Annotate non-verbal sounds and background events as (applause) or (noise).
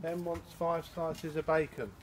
Then wants five slices of bacon. (laughs)